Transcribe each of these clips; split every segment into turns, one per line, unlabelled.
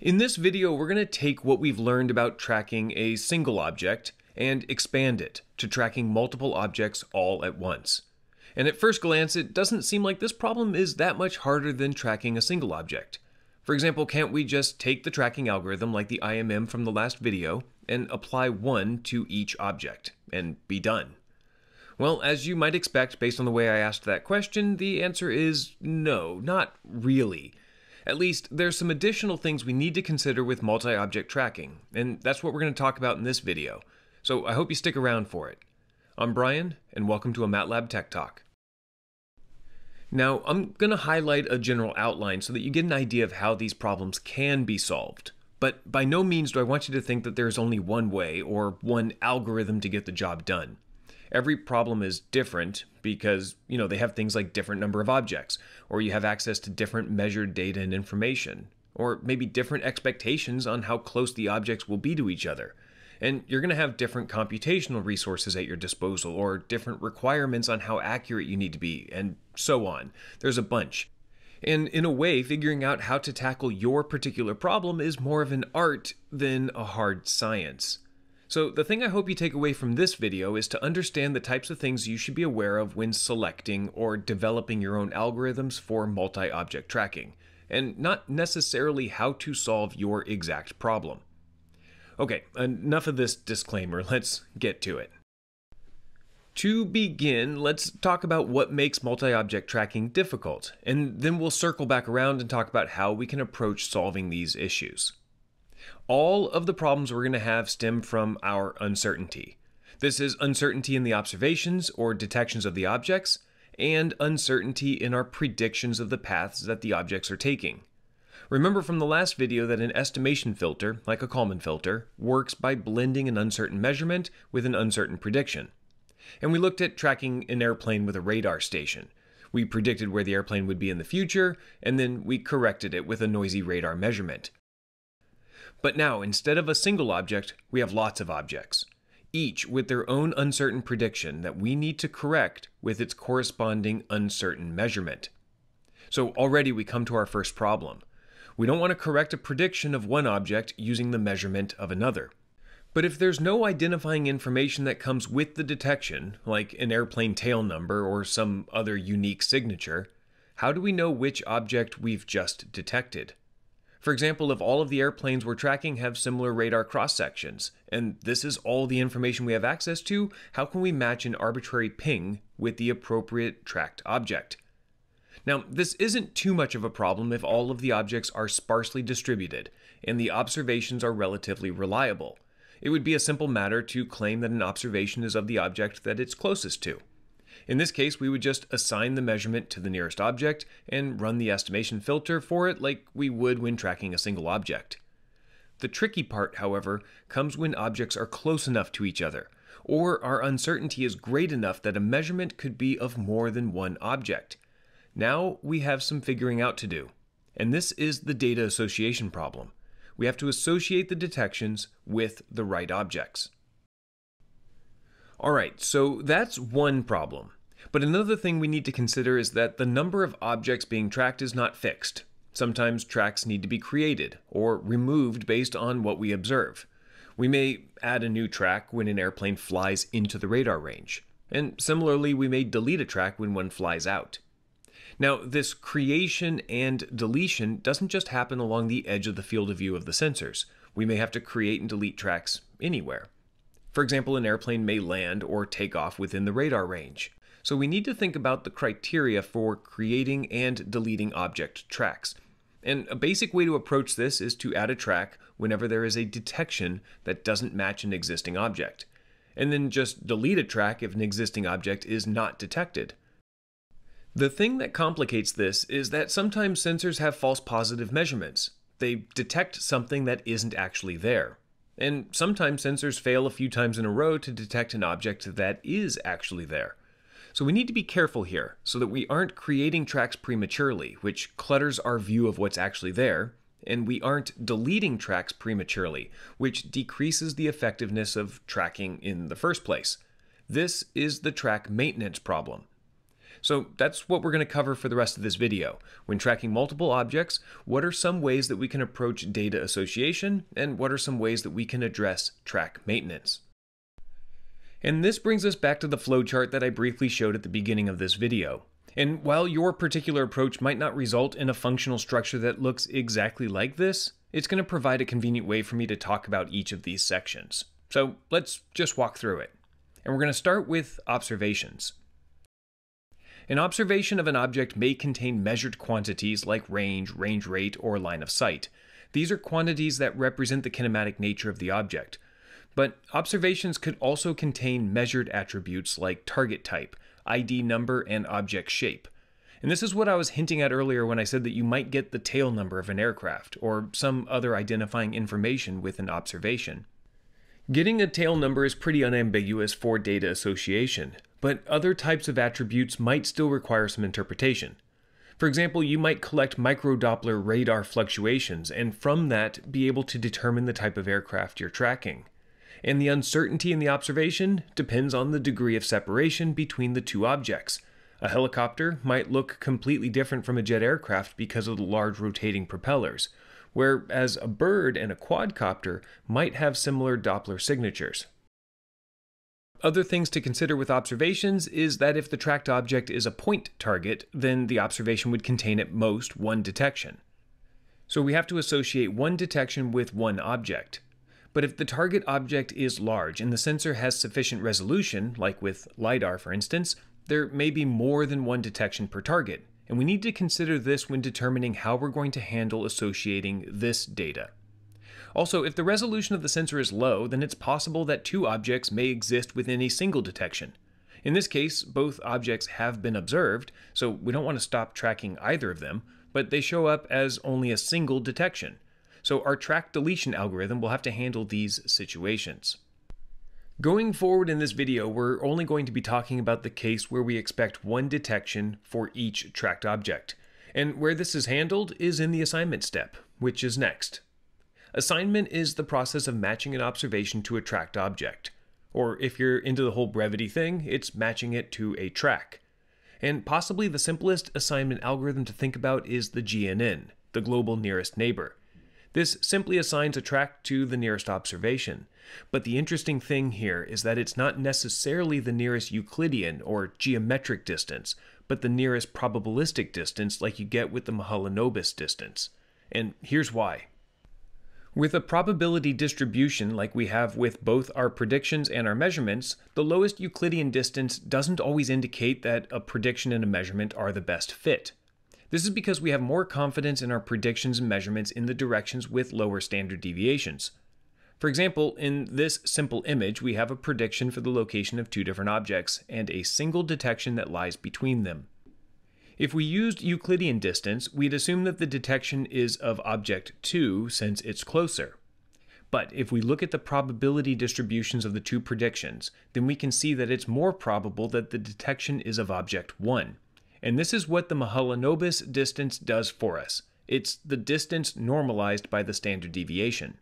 In this video, we're going to take what we've learned about tracking a single object and expand it to tracking multiple objects all at once. And at first glance, it doesn't seem like this problem is that much harder than tracking a single object. For example, can't we just take the tracking algorithm like the IMM from the last video and apply one to each object and be done? Well, as you might expect based on the way I asked that question, the answer is no, not really. At least, there's some additional things we need to consider with multi-object tracking, and that's what we're going to talk about in this video. So I hope you stick around for it. I'm Brian, and welcome to a MATLAB Tech Talk. Now, I'm going to highlight a general outline so that you get an idea of how these problems can be solved. But by no means do I want you to think that there's only one way or one algorithm to get the job done every problem is different because, you know, they have things like different number of objects, or you have access to different measured data and information, or maybe different expectations on how close the objects will be to each other. And you're going to have different computational resources at your disposal, or different requirements on how accurate you need to be, and so on. There's a bunch. And in a way, figuring out how to tackle your particular problem is more of an art than a hard science. So the thing I hope you take away from this video is to understand the types of things you should be aware of when selecting or developing your own algorithms for multi-object tracking, and not necessarily how to solve your exact problem. Okay, enough of this disclaimer, let's get to it. To begin, let's talk about what makes multi-object tracking difficult, and then we'll circle back around and talk about how we can approach solving these issues. All of the problems we're going to have stem from our uncertainty. This is uncertainty in the observations or detections of the objects, and uncertainty in our predictions of the paths that the objects are taking. Remember from the last video that an estimation filter, like a Kalman filter, works by blending an uncertain measurement with an uncertain prediction. And we looked at tracking an airplane with a radar station. We predicted where the airplane would be in the future, and then we corrected it with a noisy radar measurement. But now, instead of a single object, we have lots of objects, each with their own uncertain prediction that we need to correct with its corresponding uncertain measurement. So already we come to our first problem. We don't want to correct a prediction of one object using the measurement of another. But if there's no identifying information that comes with the detection, like an airplane tail number or some other unique signature, how do we know which object we've just detected? For example, if all of the airplanes we're tracking have similar radar cross sections, and this is all the information we have access to, how can we match an arbitrary ping with the appropriate tracked object? Now, this isn't too much of a problem if all of the objects are sparsely distributed and the observations are relatively reliable. It would be a simple matter to claim that an observation is of the object that it's closest to. In this case, we would just assign the measurement to the nearest object and run the estimation filter for it like we would when tracking a single object. The tricky part, however, comes when objects are close enough to each other, or our uncertainty is great enough that a measurement could be of more than one object. Now we have some figuring out to do, and this is the data association problem. We have to associate the detections with the right objects. All right, so that's one problem. But another thing we need to consider is that the number of objects being tracked is not fixed. Sometimes tracks need to be created or removed based on what we observe. We may add a new track when an airplane flies into the radar range, and similarly, we may delete a track when one flies out. Now, this creation and deletion doesn't just happen along the edge of the field of view of the sensors. We may have to create and delete tracks anywhere. For example, an airplane may land or take off within the radar range. So we need to think about the criteria for creating and deleting object tracks. And a basic way to approach this is to add a track whenever there is a detection that doesn't match an existing object, and then just delete a track if an existing object is not detected. The thing that complicates this is that sometimes sensors have false positive measurements. They detect something that isn't actually there. And sometimes sensors fail a few times in a row to detect an object that is actually there. So we need to be careful here so that we aren't creating tracks prematurely, which clutters our view of what's actually there, and we aren't deleting tracks prematurely, which decreases the effectiveness of tracking in the first place. This is the track maintenance problem. So that's what we're going to cover for the rest of this video. When tracking multiple objects, what are some ways that we can approach data association, and what are some ways that we can address track maintenance? And this brings us back to the flowchart that I briefly showed at the beginning of this video. And while your particular approach might not result in a functional structure that looks exactly like this, it's going to provide a convenient way for me to talk about each of these sections. So let's just walk through it. And we're going to start with observations. An observation of an object may contain measured quantities like range, range rate, or line of sight. These are quantities that represent the kinematic nature of the object. But observations could also contain measured attributes like target type, ID number, and object shape. And this is what I was hinting at earlier when I said that you might get the tail number of an aircraft, or some other identifying information with an observation. Getting a tail number is pretty unambiguous for data association, but other types of attributes might still require some interpretation. For example, you might collect microdoppler radar fluctuations and from that be able to determine the type of aircraft you're tracking. And the uncertainty in the observation depends on the degree of separation between the two objects. A helicopter might look completely different from a jet aircraft because of the large rotating propellers, whereas a bird and a quadcopter might have similar Doppler signatures. Other things to consider with observations is that if the tracked object is a point target, then the observation would contain at most one detection. So we have to associate one detection with one object. But if the target object is large and the sensor has sufficient resolution, like with LiDAR for instance, there may be more than one detection per target, and we need to consider this when determining how we're going to handle associating this data. Also, if the resolution of the sensor is low, then it's possible that two objects may exist within a single detection. In this case, both objects have been observed, so we don't want to stop tracking either of them, but they show up as only a single detection. So our track deletion algorithm will have to handle these situations. Going forward in this video, we're only going to be talking about the case where we expect one detection for each tracked object. And where this is handled is in the assignment step, which is next. Assignment is the process of matching an observation to a tracked object. Or if you're into the whole brevity thing, it's matching it to a track. And possibly the simplest assignment algorithm to think about is the GNN, the global nearest neighbor. This simply assigns a track to the nearest observation. But the interesting thing here is that it's not necessarily the nearest Euclidean or geometric distance, but the nearest probabilistic distance like you get with the Mahalanobis distance. And here's why. With a probability distribution like we have with both our predictions and our measurements, the lowest Euclidean distance doesn't always indicate that a prediction and a measurement are the best fit. This is because we have more confidence in our predictions and measurements in the directions with lower standard deviations. For example, in this simple image, we have a prediction for the location of two different objects and a single detection that lies between them. If we used Euclidean distance, we'd assume that the detection is of object 2 since it's closer. But if we look at the probability distributions of the two predictions, then we can see that it's more probable that the detection is of object 1. And this is what the Mahalanobis distance does for us. It's the distance normalized by the standard deviation.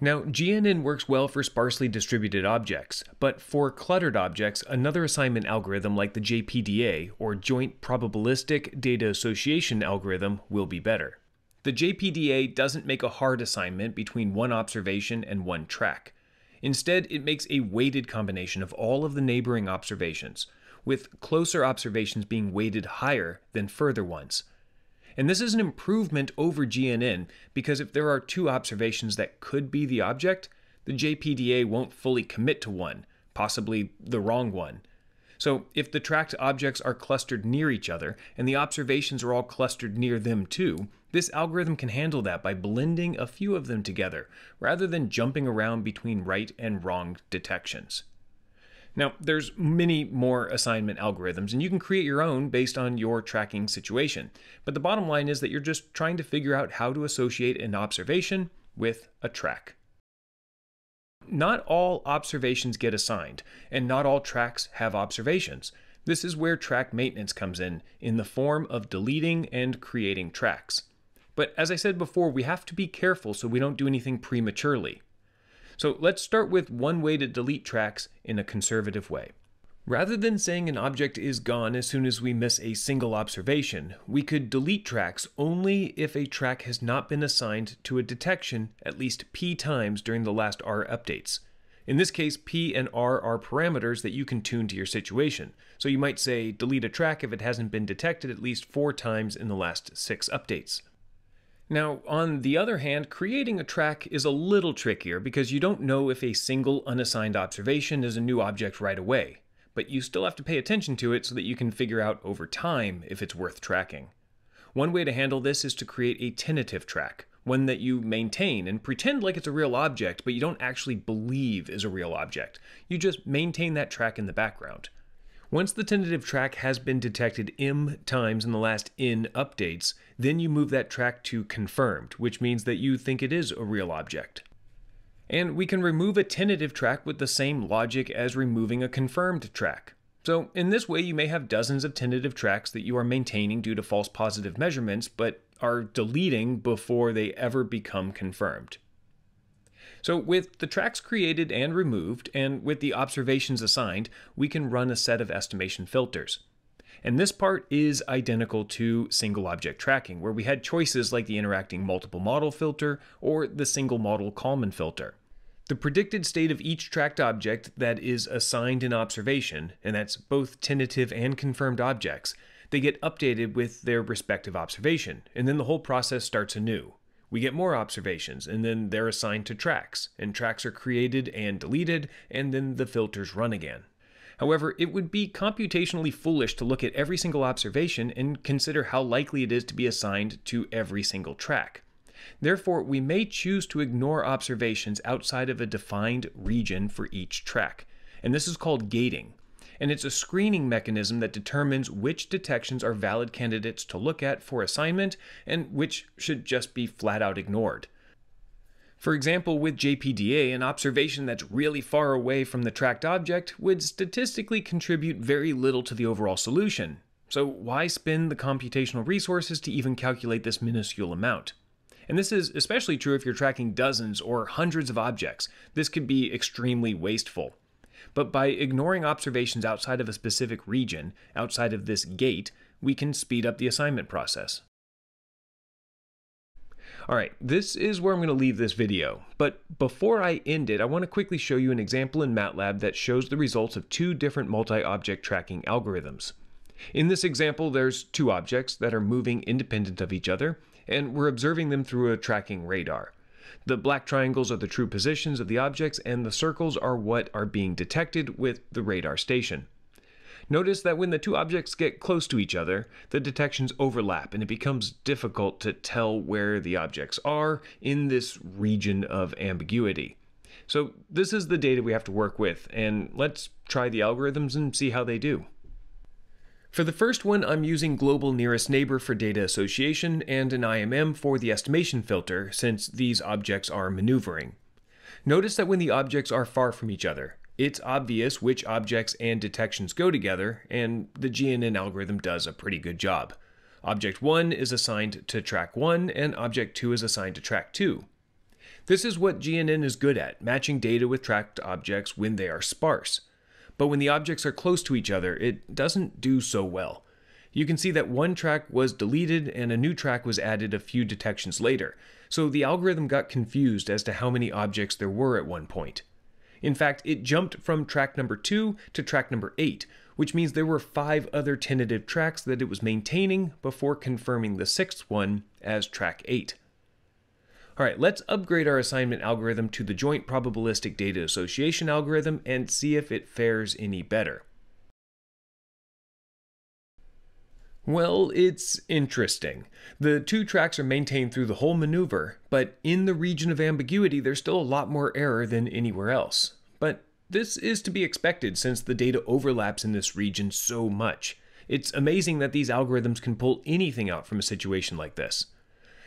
Now, GNN works well for sparsely distributed objects, but for cluttered objects, another assignment algorithm like the JPDA, or Joint Probabilistic Data Association algorithm, will be better. The JPDA doesn't make a hard assignment between one observation and one track. Instead, it makes a weighted combination of all of the neighboring observations, with closer observations being weighted higher than further ones. And this is an improvement over GNN because if there are two observations that could be the object, the JPDA won't fully commit to one, possibly the wrong one. So if the tracked objects are clustered near each other and the observations are all clustered near them too, this algorithm can handle that by blending a few of them together rather than jumping around between right and wrong detections. Now, there's many more assignment algorithms, and you can create your own based on your tracking situation. But the bottom line is that you're just trying to figure out how to associate an observation with a track. Not all observations get assigned, and not all tracks have observations. This is where track maintenance comes in, in the form of deleting and creating tracks. But as I said before, we have to be careful so we don't do anything prematurely. So let's start with one way to delete tracks in a conservative way. Rather than saying an object is gone as soon as we miss a single observation, we could delete tracks only if a track has not been assigned to a detection at least p times during the last r updates. In this case, p and r are parameters that you can tune to your situation. So you might say delete a track if it hasn't been detected at least four times in the last six updates. Now, on the other hand, creating a track is a little trickier because you don't know if a single unassigned observation is a new object right away but you still have to pay attention to it so that you can figure out over time if it's worth tracking. One way to handle this is to create a tentative track, one that you maintain and pretend like it's a real object, but you don't actually believe is a real object. You just maintain that track in the background. Once the tentative track has been detected m times in the last n updates, then you move that track to confirmed, which means that you think it is a real object. And we can remove a tentative track with the same logic as removing a confirmed track. So in this way, you may have dozens of tentative tracks that you are maintaining due to false positive measurements, but are deleting before they ever become confirmed. So with the tracks created and removed, and with the observations assigned, we can run a set of estimation filters. And this part is identical to single object tracking, where we had choices like the interacting multiple model filter or the single model Kalman filter. The predicted state of each tracked object that is assigned an observation, and that's both tentative and confirmed objects, they get updated with their respective observation, and then the whole process starts anew. We get more observations, and then they're assigned to tracks, and tracks are created and deleted, and then the filters run again. However, it would be computationally foolish to look at every single observation and consider how likely it is to be assigned to every single track. Therefore, we may choose to ignore observations outside of a defined region for each track. And this is called gating. And it's a screening mechanism that determines which detections are valid candidates to look at for assignment and which should just be flat out ignored. For example, with JPDA, an observation that's really far away from the tracked object would statistically contribute very little to the overall solution. So why spend the computational resources to even calculate this minuscule amount? And this is especially true if you're tracking dozens or hundreds of objects. This could be extremely wasteful. But by ignoring observations outside of a specific region, outside of this gate, we can speed up the assignment process. Alright, this is where I'm going to leave this video, but before I end it, I want to quickly show you an example in MATLAB that shows the results of two different multi-object tracking algorithms. In this example, there's two objects that are moving independent of each other, and we're observing them through a tracking radar. The black triangles are the true positions of the objects, and the circles are what are being detected with the radar station. Notice that when the two objects get close to each other, the detections overlap and it becomes difficult to tell where the objects are in this region of ambiguity. So this is the data we have to work with, and let's try the algorithms and see how they do. For the first one, I'm using global nearest neighbor for data association and an IMM for the estimation filter, since these objects are maneuvering. Notice that when the objects are far from each other, it's obvious which objects and detections go together, and the GNN algorithm does a pretty good job. Object 1 is assigned to track 1, and object 2 is assigned to track 2. This is what GNN is good at, matching data with tracked objects when they are sparse but when the objects are close to each other, it doesn't do so well. You can see that one track was deleted and a new track was added a few detections later, so the algorithm got confused as to how many objects there were at one point. In fact, it jumped from track number 2 to track number 8, which means there were five other tentative tracks that it was maintaining before confirming the sixth one as track 8. All right, let's upgrade our assignment algorithm to the Joint Probabilistic Data Association algorithm and see if it fares any better. Well, it's interesting. The two tracks are maintained through the whole maneuver, but in the region of ambiguity, there's still a lot more error than anywhere else. But this is to be expected since the data overlaps in this region so much. It's amazing that these algorithms can pull anything out from a situation like this.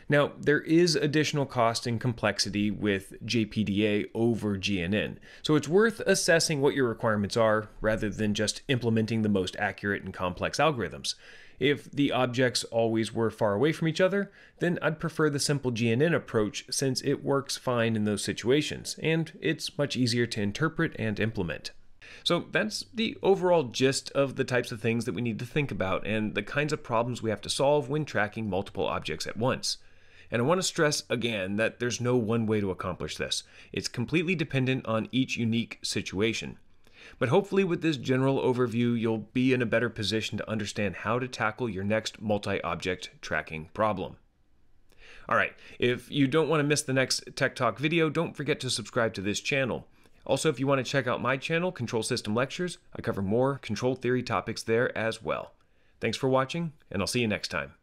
Now, there is additional cost and complexity with JPDA over GNN, so it's worth assessing what your requirements are rather than just implementing the most accurate and complex algorithms. If the objects always were far away from each other, then I'd prefer the simple GNN approach since it works fine in those situations, and it's much easier to interpret and implement. So that's the overall gist of the types of things that we need to think about and the kinds of problems we have to solve when tracking multiple objects at once. And I want to stress again that there's no one way to accomplish this. It's completely dependent on each unique situation. But hopefully, with this general overview, you'll be in a better position to understand how to tackle your next multi object tracking problem. All right, if you don't want to miss the next Tech Talk video, don't forget to subscribe to this channel. Also, if you want to check out my channel, Control System Lectures, I cover more control theory topics there as well. Thanks for watching, and I'll see you next time.